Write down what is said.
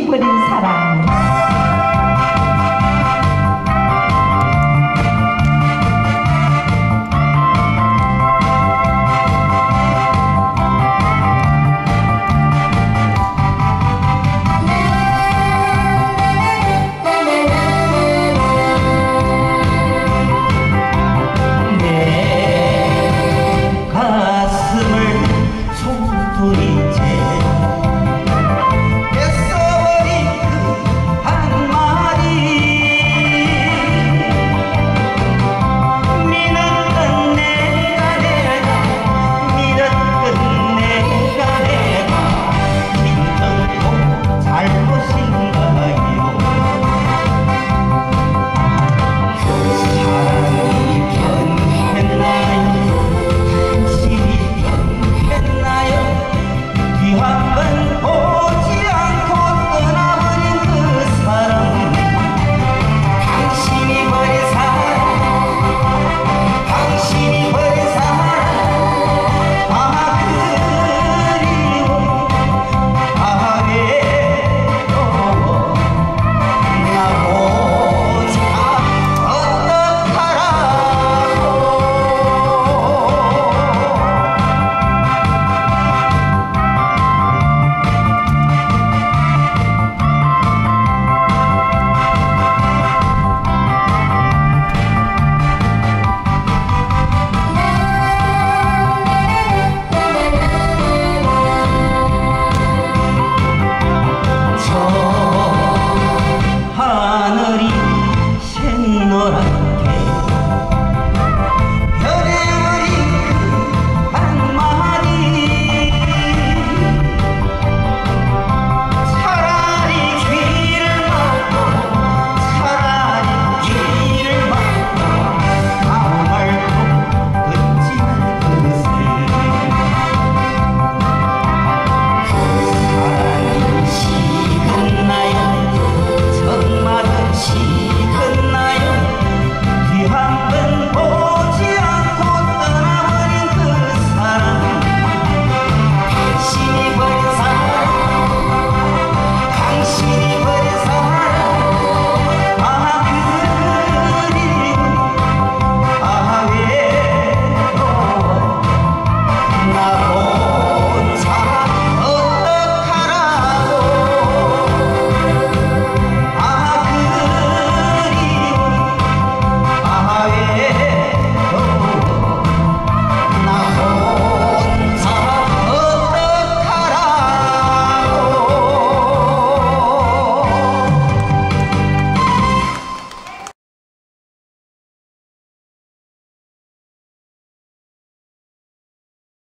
e por isso.